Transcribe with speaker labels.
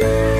Speaker 1: Bye.